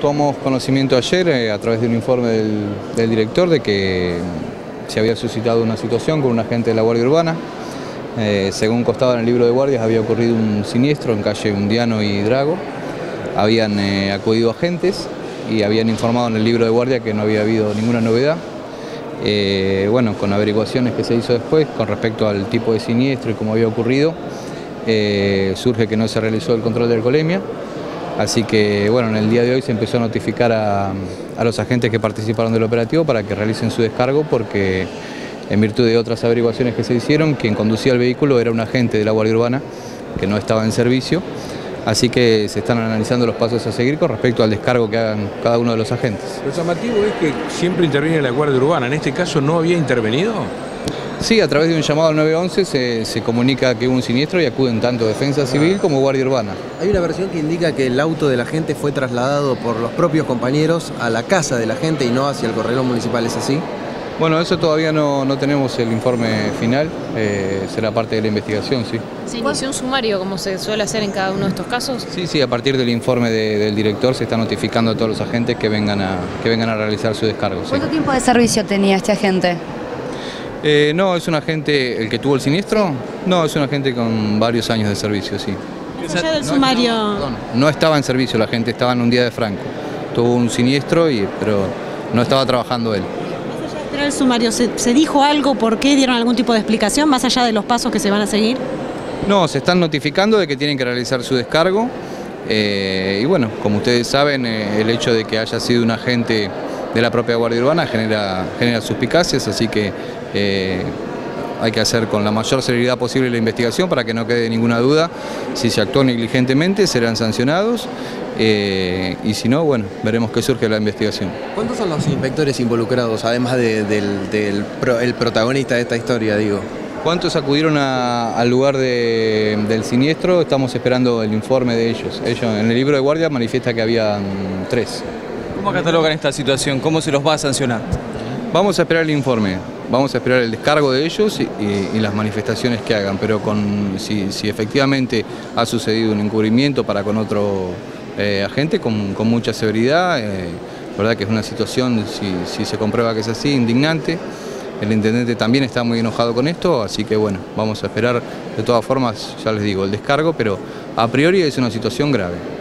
Tomamos conocimiento ayer eh, a través de un informe del, director de que se había suscitado una situación con un agente de la Guardia Urbana. Eh, según constaba en el libro de guardias había ocurrido un siniestro en calle Undiano y Drago. Habían eh, acudido agentes y habían informado en el libro de guardia que no había habido ninguna novedad. Bueno, con averiguaciones que se hizo después con respecto al tipo de siniestro y cómo había ocurrido, surge que no se realizó el control de alcoholemia. Así que bueno, en el día de hoy se empezó a notificar a, a, los agentes que participaron del operativo para que realicen su descargo porque en virtud de otras averiguaciones que se hicieron, quien conducía el vehículo era un agente de la Guardia Urbana que no estaba en servicio. Así que se están analizando los pasos a seguir con respecto al descargo que hagan cada uno de los agentes. Lo llamativo es que siempre interviene la Guardia Urbana. ¿En este caso no había intervenido? Sí, a través de un llamado al 911 se, se, comunica que hubo un siniestro y acuden tanto Defensa Civil como Guardia Urbana. Hay una versión que indica que el auto de la gente fue trasladado por los propios compañeros a la casa de la gente y no hacia el correo municipal, ¿es así? Bueno, eso todavía no, no tenemos el informe final, eh, será parte de la investigación, sí. ¿Se inició un sumario como se suele hacer en cada uno de estos casos? Sí, sí, a partir del informe de, del director se está notificando a todos los agentes que vengan a, que vengan a realizar su descargo. ¿Cuánto sí. tiempo de servicio tenía este agente? Eh, no, es un agente, el que tuvo el siniestro, no, es un agente con varios años de servicio, sí. Más allá del sumario... No, no, estaba en servicio, la gente estaba en un día de franco. Tuvo un siniestro, y, pero no estaba trabajando él. Más allá del sumario, ¿se, ¿se dijo algo? ¿Por qué dieron algún tipo de explicación más allá de los pasos que se van a seguir? No, se están notificando de que tienen que realizar su descargo. Eh, y bueno, como ustedes saben, eh, el hecho de que haya sido un agente de la propia Guardia Urbana genera, genera suspicacias, así que eh, hay que hacer con la mayor celeridad posible la investigación para que no quede ninguna duda. Si se actuó negligentemente serán sancionados eh, y si no, bueno, veremos qué surge de la investigación. ¿Cuántos son los inspectores involucrados, además de, del, del pro, el protagonista de esta historia, digo? ¿Cuántos acudieron a, al lugar de, del siniestro? Estamos esperando el informe de ellos. Ellos en el libro de guardia manifiesta que habían tres. ¿Cómo catalogan esta situación? ¿Cómo se los va a sancionar? Vamos a esperar el informe, vamos a esperar el descargo de ellos y, las manifestaciones que hagan, pero si, efectivamente ha sucedido un encubrimiento para con otro eh, agente, con, mucha severidad, eh, verdad que es una situación, si, si se comprueba que es así, indignante. El intendente también está muy enojado con esto, así que bueno, vamos a esperar de todas formas, ya les digo, el descargo, pero a priori es una situación grave.